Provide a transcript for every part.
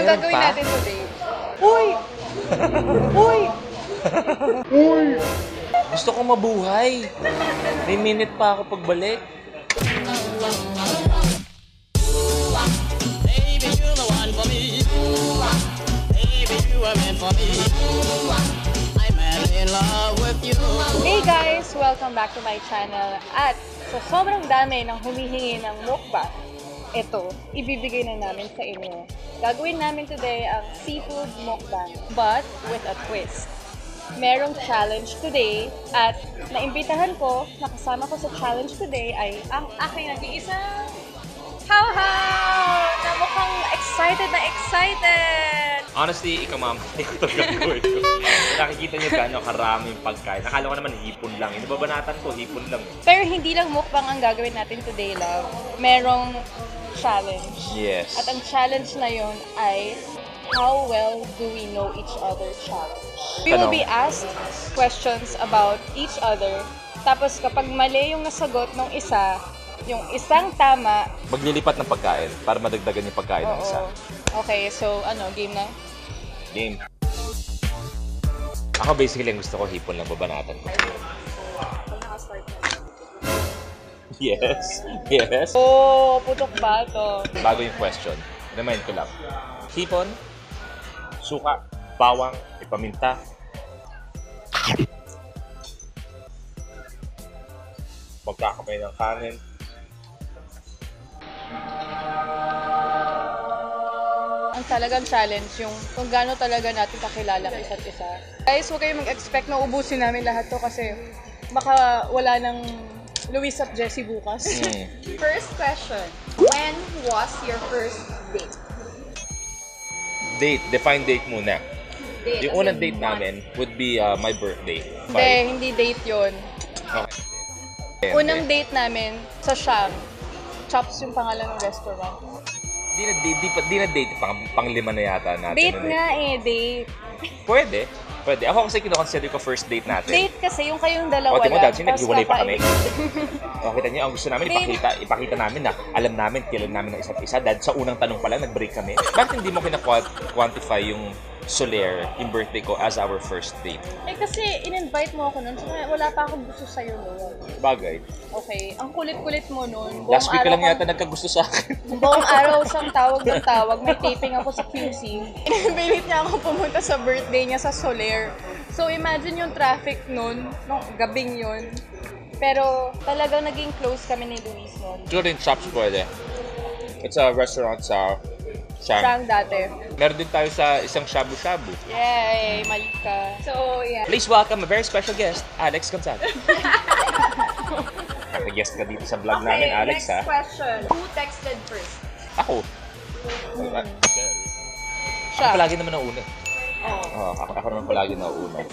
Yung Meron gagawin pa? natin today. Uy! Uy! Gusto ko mabuhay. May minute pa ako pagbalik. Baby, you're the one for me. Baby, you are meant for me. I'm madly in love with you. Hey guys! Welcome back to my channel. At sa sobrang dami ng humihingi ng mukbang, ito, ibibigay na namin sa inyo. Gagawin namin today ang seafood mukbang, but with a twist. Merong challenge today at naimbitahan ko, nakasama ko sa challenge today ay ang aking nag-iisang how-how na mukhang excited na excited! Honestly, ikaw ma'am, ikaw talaga word ko. Nakikita niyo gano'ng karaming pagkain. Nakala ko naman hipon lang. Yung nababanatan ko, hipon lang. Pero hindi lang mukbang ang gagawin natin today, love. Merong challenge. Yes. At ang challenge na yun ay how well do we know each other challenge. We will be asked questions about each other. Tapos kapag mali yung nasagot ng isa, yung isang tama, Maglilipat ng pagkain para madagdagan yung pagkain ng isa. Okay, so ano, game na? Game. Ako basically, ang gusto ko hipon lang babanatan ko. Yes. Yes. Oh, putok ba to? Bago yung question, remind ko lang. Hipon, suka, bawang, ipaminta. Magkakamay ng kanin. Ang talagang challenge yung kung gaano talaga natin kakilala ang isa't isa. Guys, huwag kayong mag-expect na ubusin namin lahat to kasi baka wala ng Luis at Jessie bukas. Mm. First question. When was your first date? Date, define date muna. Date. Yung as unang in date month. namin would be uh, my birthday. Hindi, Five. hindi date yon. Okay. Unang date namin sa Shang. Chops yung pangalan ng restaurant. Di na date, di, pa, di na date, pang, pang lima na yata natin. Date Ano eh. nga eh, date. Pwede. Pwede. Ako kasi kinoconsider ko first date natin. Date kasi yung kayong dalawa O, tingnan mo, dahil naghiwalay pa kami. O, kita niyo, ang gusto namin ipakita, ipakita namin na alam namin, kailan namin ng isa't isa. Dahil sa unang tanong pa lang, nag-break kami. Bakit hindi mo kina-quantify yung Soler, yung birthday ko, as our first date? Eh kasi in-invite mo ako nun, so wala pa akong gusto sa'yo noon. Bagay. Okay, ang kulit-kulit mo nun. Buong Last week ka lang kang- yata nagkagusto sa akin. Buong araw siyang tawag ng tawag. May taping ako sa QC. Pinipilit niya ako pumunta sa birthday niya sa Soler. So imagine yung traffic nun, nung gabing yun. Pero talagang naging close kami ni Luis nun. Siguro yung Chops pwede. It's a restaurant sa Shang. Siyang dati. Meron din tayo sa isang shabu-shabu. Yay! Mali ka. So, yeah. Please welcome a very special guest, Alex Gonzaga. Naka-guest ka dito sa vlog namin, Okay, Alex, next ha? question. Who texted first? Ako. Ako Siya. palagi naman ang una. Oh. Oh, ako, ako naman palagi na una.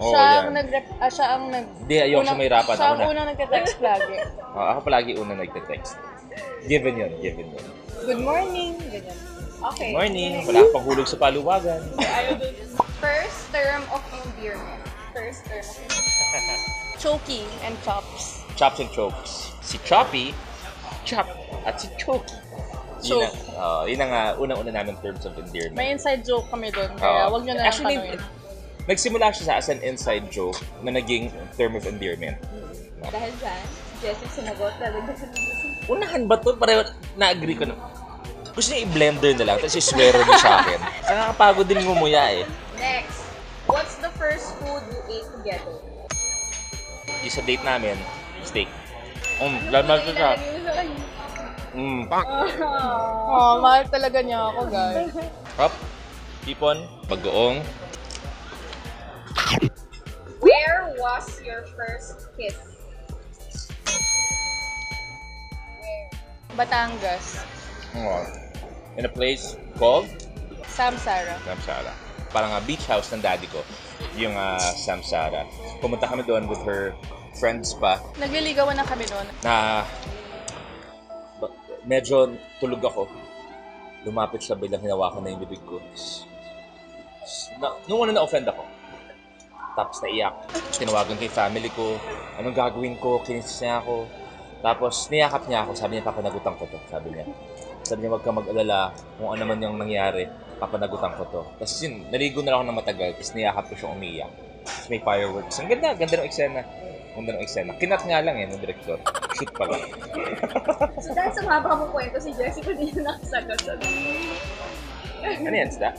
Oh, siya yan. ang nag ah, siya ang nag Hindi, ayoko siya mahirapan. Siya Ako ang na. unang nagte-text lagi. Oh, ako palagi una nagte-text. Given yun, given yun. Good morning, ganyan. Okay. Morning, wala akong panghulog sa paluwagan. First term of endearment. First term of endearment. Choky and chops. Chops and chokes. Si Choppy, Chop, at si Choky. Yun ang, oh, yun ang uh, unang-una namin terms of endearment. May inside joke kami doon, kaya Oo. wag nyo na lang Actually, tanungin. Nagsimula siya sa as an inside joke na naging term of endearment. Dahil dyan, Jessie sumagot. Mo Unahan ba to? Pareho, na-agree ko na. Gusto niya i-blender na lang, tapos i-swearer niya sa akin. Nakakapagod din ngumuya eh. Next. What's the first food you ate together? Yung sa date namin, steak. Um, lamang ko siya. Mo. Mm. Oh, mahal talaga niya ako, guys. Hop. Ipon. Bagoong. Where was your first kiss? Where? Batangas. Oh. In a place called Samsara. Samsara. Parang a beach house ng daddy ko. Yung uh, Samsara. Pumunta kami doon with her friends pa Nagliligawan na kami noon. na ba- medyo tulog ako. Lumapit siya bilang hinawakan na yung bibig ko. Na, nung una na-offend ako. Tapos naiyak. Tinawagan ko yung family ko. Anong gagawin ko? Kinis niya ako. Tapos niyakap niya ako. Sabi niya, papanagutan ko to. Sabi niya. Sabi niya, huwag ka mag-alala kung ano man yung nangyari. Papanagutan ko to. Tapos yun, naligo na lang ako ng matagal. Tapos niyakap ko siya umiyak. Tapos may fireworks. Ang ganda, ganda ng eksena. Ganda ng eksena. Kinat nga lang eh, ng director. Shoot pala. So dahil sa mahaba mo kwento, si Jessica din yung nakasagot sa Ano yan, sila?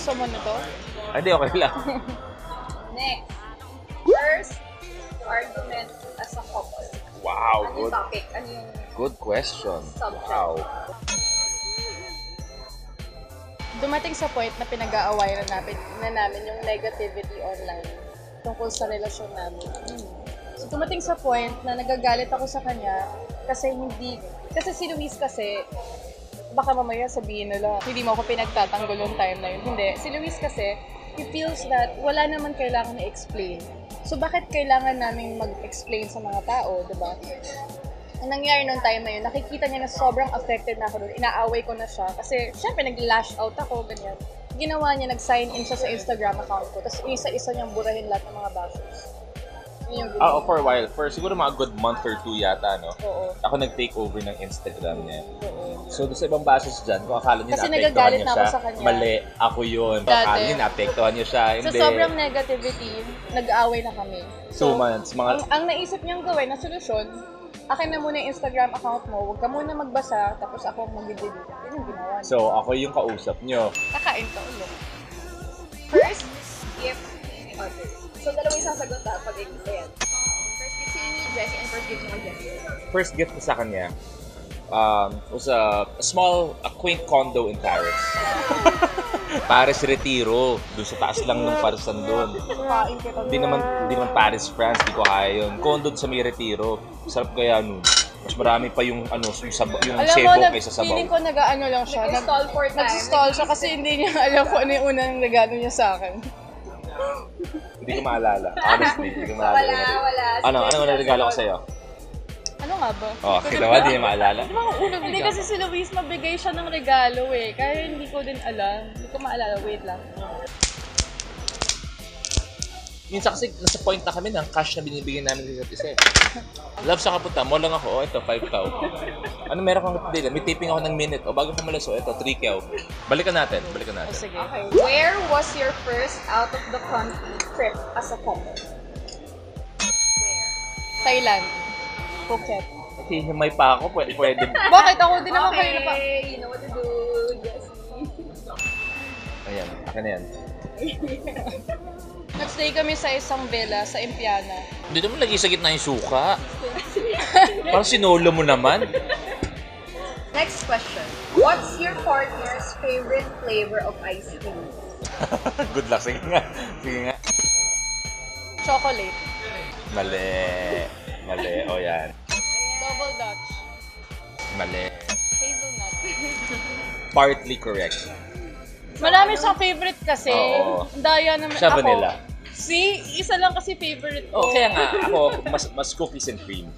So mo na to? Ah, Hindi, okay lang. Next. First argument as a couple. Wow, Ano yung good, topic? Ano yung good question. Subject. Wow. Dumating sa point na pinag-aawayan na namin, na namin yung negativity online tungkol sa relasyon namin. So dumating sa point na nagagalit ako sa kanya kasi hindi, kasi si Luis kasi, baka mamaya sabihin nila, hindi mo ako pinagtatanggol yung time na yun. Hindi. Si Luis kasi, he feels that wala naman kailangan na-explain. So bakit kailangan namin mag-explain sa mga tao, di ba? Ang nangyari nung time na yun, nakikita niya na sobrang affected na ako doon. Inaaway ko na siya. Kasi, syempre, nag-lash out ako, ganyan. Ginawa niya, nag-sign in siya sa Instagram account ko. Tapos, isa-isa niyang burahin lahat ng mga bashers. Ah, oh, for a while. For siguro mga good month or two yata, no? Oo. Ako nag-take over ng Instagram niya. Oo. So, doon sa ibang bases dyan, kung akala niya Kasi naapektuhan niya na ako siya, sa kanya. mali, ako yun. Dati. Akala niya naapektuhan niya siya, Sa hindi. sobrang negativity, nag-aaway na kami. Two months, mga... Ang, ang naisip niyang gawin na solusyon, akin na muna yung Instagram account mo, huwag ka muna magbasa, tapos ako ang mag-delete. Yun yung ginawa niya. So, ako yung kausap niyo. Kakain ka ulit. first gift ni others. So dalawa yung sasagot ha pag ikita yan. First gift si ni Jessie and first gift mo kay Jessie. First gift ko sa kanya um, was a, a small, a quaint condo in Paris. Paris Retiro. Doon sa taas lang ng Parisan doon. Hindi naman, hindi naman Paris, France. Hindi ko kaya yun. Condo sa may Retiro. Sarap kaya nun. Mas marami pa yung, ano, yung, sab- yung Alam mo, sebo nag, kaysa sabaw. feeling ko nag-ano lang siya. Nag, Nag-stall for time. Nag-stall siya kasi hindi niya alam kung ano yung unang regalo niya sa akin. Hindi ko maalala. Honestly, hindi ko maalala. Wala, wala. Ano, ano ang regalo ko sa'yo? Ano nga ba? Oh, kita ba? Hindi niya maalala. Hindi kasi si Luis mabigay siya ng regalo eh. Kaya hindi ko din alam. Hindi ko maalala. Wait lang. Minsan kasi nasa point na kami ng cash na binibigyan namin sa isa't isa. eh. Love sa kapunta, mo lang ako, oh, ito, 5 cow. Ano meron kang deal? May tipping ako ng minute. O bago pumalas, oh, ito, 3 cow. Balikan natin, balikan natin. sige. Okay. Where was your first out of the country trip as a couple? Thailand. Phuket. Hihimay pa ako, pwede, pwede. Bakit ako din naman kayo pa? Okay, you know what to do, Jessie. Ayan, akin na yan. Nag-stay kami sa isang villa sa Impiana. Hindi naman lagi sa gitna yung suka. Parang sinolo mo naman. Next question. What's your partner's favorite flavor of ice cream? Good luck. Sige nga. Sige nga. Chocolate. Mali. Mali. O yan. Double Dutch. Mali. Hazelnut. Partly correct. Marami siyang favorite kasi. Oo. Daya naman Siya ako. vanilla. See, isa lang kasi favorite ko. Oh, kaya nga, ako, mas, mas cookies and cream.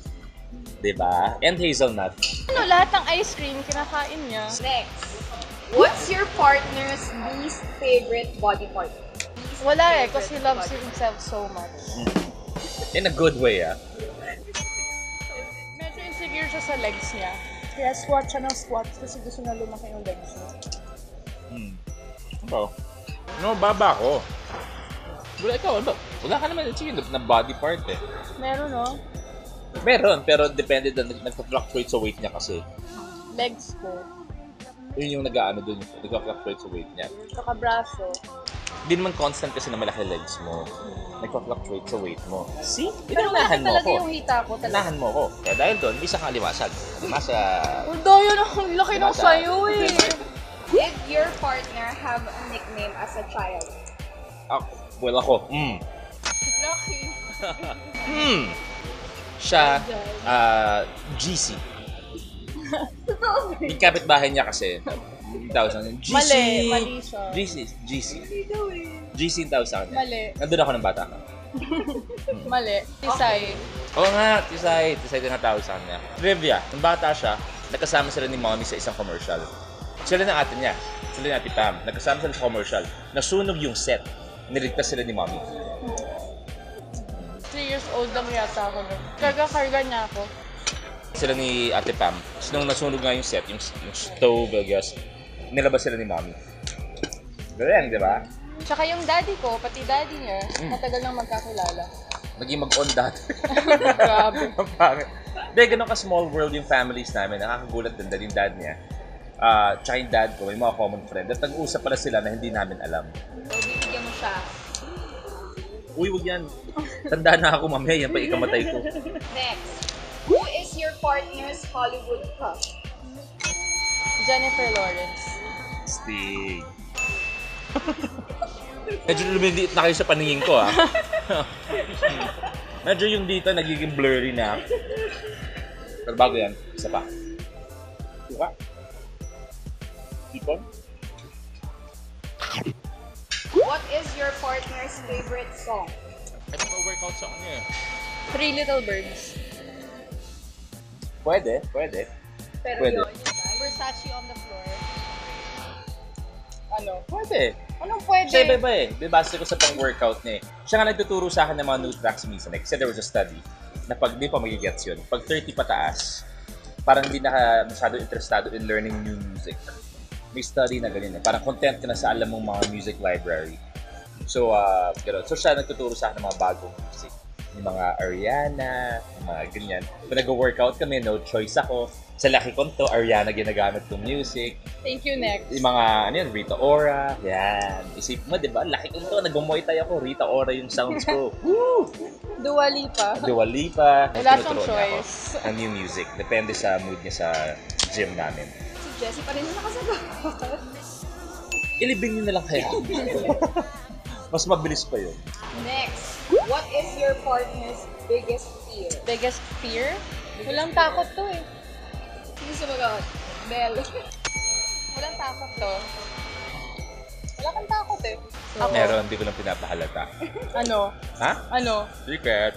'Di ba? And hazelnut. Ano, lahat ng ice cream, kinakain niya. Next. What's your partner's least favorite body part? Wala eh, kasi he loves himself so much. In a good way, ah. Insecure siya sa legs niya. Kaya squat siya ng squat kasi gusto na lumaki yung legs niya. Hmm. Ano? No, baba ako. Wala ikaw, ano? Wala ka naman sige, na body part eh. Meron no? Meron, pero depende doon. Nag-fluctuate sa weight niya kasi. Legs ko. Yun yung nag-ano doon, nag-fluctuate sa weight niya. Saka braso. Hindi naman constant kasi na malaki legs mo. Nag-fluctuate sa weight mo. See? Pero Pinanahan mo talaga ako. yung hita ko talaga. Pinanahan mo ako. Kaya dahil doon, may isang kalimasag. Masa... Oh, daya na, ang laki Masa- sayo eh. Did your partner have a nickname as a child? Ako, well ako, mm. Lucky. Hmm. Siya, ah, GC. Yung kapitbahay niya kasi, yung tawag sa kanya, GC. Mali, mali siya. GC, GC. GC yung tawag sa kanya. Mali. Nandun ako ng bata ka. Mali. Tisay. Oo nga, Tisay. Tisay din ang tawag sa kanya. Trivia, nung bata siya, nagkasama sila ni mommy sa isang commercial. Sila ng ate niya. Sila ni ate Pam. Nagkasama sila sa commercial. Nasunog yung set. Niligtas sila ni mommy. 3 years old lang yata ako nun. Karga-karga niya ako. Sila ni Ate Pam. Tapos nung nasunog nga yung set, yung, yung stove, I guess, nilabas sila ni Mami. Galing, di ba? Tsaka yung daddy ko, pati daddy niya, Mm. matagal nang magkakilala. Naging mag-on dati. Grabe. Ang pangit. Hindi, ganun ka small world yung families namin. Nakakagulat din dahil yung dad niya. Ah, tsaka yung dad ko, may mga common friend. At nag-usap pala sila na hindi namin alam. So, bibigyan mo siya. Uy, wag yan. Tanda na ako mamaya, yan pa ikamatay ko. Next. Who is your partner's Hollywood crush? Jennifer Lawrence. Sting. Medyo lumiliit na kayo sa paningin ko, ah. Medyo yung dito nagiging blurry na. Pero bago yan, isa pa. Suka. Ipon. What is your partner's favorite song? Ito pa workout sa kanya eh. Three Little Birds. Pwede, pwede. Pero Pwede. yun, yun ba? Versace on the floor. Ano? Pwede. Anong pwede? Siya iba-iba eh. Bibase ko sa pang-workout niya eh. Siya nga nagtuturo sa akin ng mga new tracks minsan. Like, kasi there was a study na pag di pa magigets yun, pag 30 pataas, parang hindi na masyado interesado in learning new music. May study na ganyan eh. Parang content ka na sa alam mong mga music library. So, uh, gano'n. So, siya nagtuturo sa akin ng mga bagong music. Yung mga Ariana, yung mga ganyan. Kung nag-workout kami, no choice ako. Sa laki ko to, Ariana ginagamit kong music. Thank you, next. Yung mga, ano yan, Rita Ora. Yan. Isip mo, di ba? Laki ko to. Nag-muay ako. Rita Ora yung sounds ko. Woo! Dua Lipa. Dua Lipa. Wala siyang choice. Ng new music. Depende sa mood niya sa gym namin. Si Jessie pa rin yung nakasagot. Ilibing niyo na lang kaya. Mas mabilis pa yun. Next. What is your partner's biggest fear? Biggest fear? Walang takot to eh. Sino sumagot? Bell. Walang takot to. Wala kang takot eh. Ako? Meron, hindi ko lang pinapahalata. Ano? Ha? Ano? Secret.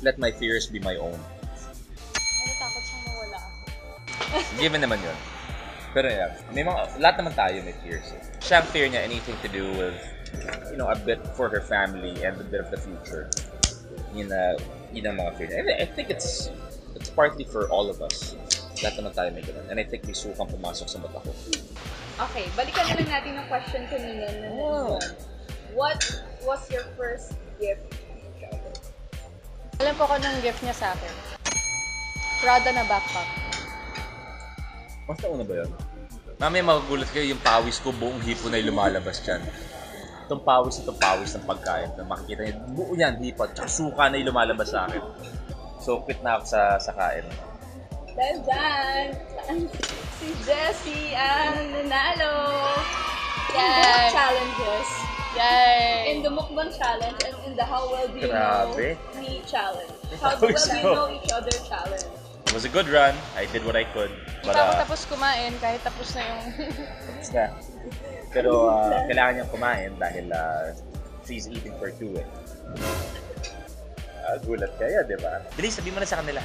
Let my fears be my own. Ano takot siyang mawala ako? Given naman yun. Pero yeah, may mga, lahat naman tayo may fears. Eh. Siya ang fear niya, anything to do with, you know, a bit for her family and a bit of the future. Yun na, yun ang mga fear niya. And I think it's, it's partly for all of us. Lahat naman tayo may ganun. And I think may sukang pumasok sa mata ko. Okay, balikan na lang natin yung question kanina. na Oh. What was your first gift? Alam po ko nung gift niya sa akin. Prada na backpack. Mas nauna ba yun? Mamaya magugulat kayo yung pawis ko, buong hipo na lumalabas dyan. Itong pawis, itong pawis ng pagkain. Na makikita niyo, buo yan, hipo. Tsaka suka na yung lumalabas sa akin. So, quit na ako sa, sa kain. Dahil dyan, si Jessie ang nanalo. In the Yay! challenges. Yay! In the mukbang challenge and in the how well do you Grabe. know me challenge. How well do you know each other challenge. It was a good run. I did what I could. Hindi But, pa ako uh, tapos kumain kahit tapos na yung... it's na. Pero uh, kailangan niyang kumain dahil uh, she's eating for two eh. Ah, gulat kayo, di ba? Bilis, sabihin mo na sa kanila.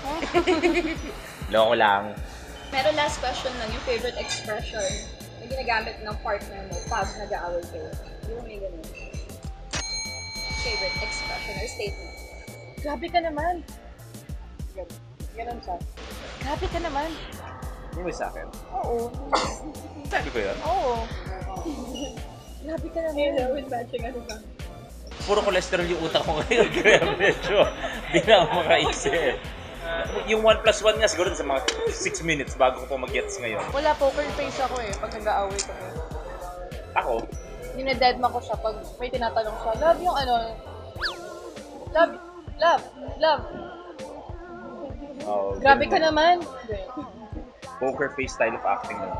Loko lang. Pero last question lang, yung favorite expression na ginagamit ng partner mo pag nag-aaway kayo. Di ba may ganun? Favorite expression or statement. Grabe ka naman! Ganun. Ganun siya. Grabe ka naman! Hindi mo sa akin. Oo. Sabi ko yun. Oo. Grabe ka naman. Hello, with matching ano ba? Puro cholesterol yung utak ko ngayon. Kaya medyo di na ako makaisip. Yung 1 plus 1 nga siguro sa mga 6 minutes bago ko pa mag-gets ngayon. Wala, poker face ako eh pag nag-aaway kami. Ako, Dinededma ko siya pag may tinatanong siya, love yung ano, love, love, love. oh, Grabe ka naman. Poker face style of acting na.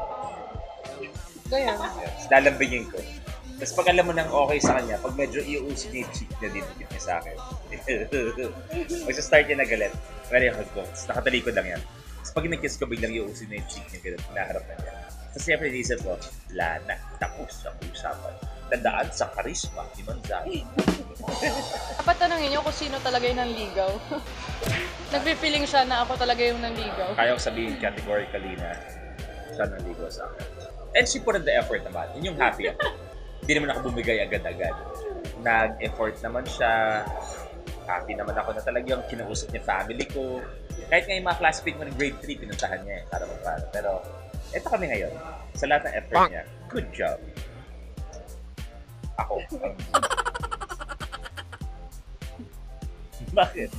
Ganyan. Yes, lalambingin ko. Tapos pag alam mo nang okay sa kanya, pag medyo iuusig niya yung cheek niya, didikit niya sa akin. Magsa-start niya na galit. Very hug ko. Tapos nakatalikod lang yan. Tapos pag nag-kiss ko, biglang iuusig na yung cheek niya, galit. Hinaharap na niya. Tapos siyempre naisip ko, wala na, tapos ang usapan. Tandaan sa karisma ni Manzani. Dapat tanongin niyo kung sino talaga yung nanligaw. Nagpipiling siya na ako talaga yung nanligaw. Kaya ko sabihin categorically na siya naligo sa akin. And she put in the effort naman. Yun yung happy ako. Hindi naman ako bumigay agad-agad. Nag-effort naman siya. Happy naman ako na talagang kinausap niya family ko. Kahit nga yung mga classmate mo ng grade 3, pinuntahan niya eh, para magpano. Pero, eto kami ngayon. Sa lahat ng effort niya, good job. Ako. Bakit?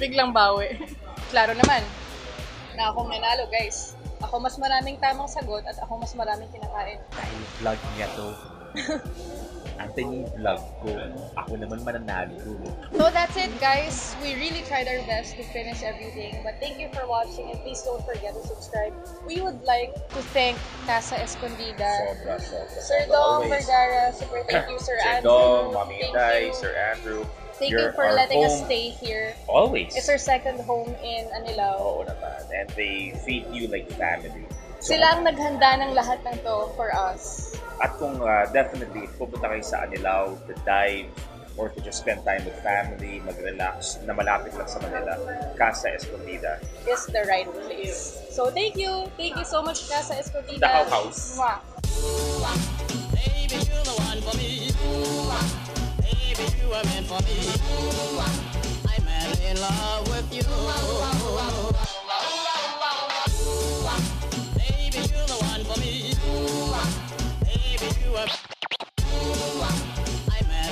Biglang bawi. Klaro naman, na akong nanalo, guys. Ako mas maraming tamang sagot at ako mas maraming kinakain. Dahil vlog niya to. Anthony vlog ko. Ako naman mananalo. So that's it, guys. We really tried our best to finish everything. But thank you for watching and please don't forget to subscribe. We would like to thank Casa Escondida, Sobra, sobra. Sir sobra. Dong Always. Vergara, super thank you, Sir, Sir Andrew. Dong, Mami thank you. Sir Andrew. Thank you You're for our letting us home. stay here. Always. It's our second home in Anilao. Oo naman. And they treat you like family. So, Sila ang naghanda ng lahat ng to for us. At kung uh, definitely pupunta kayo sa Anilao to dive or to just spend time with family, mag-relax, na malapit lang sa Manila, Casa Escondida. Is the right place. So thank you. Thank you so much, Casa Escondida. The How House. Mwah. Baby, you're the one for me. Baby, you are meant for me. I'm madly in love with you. You are.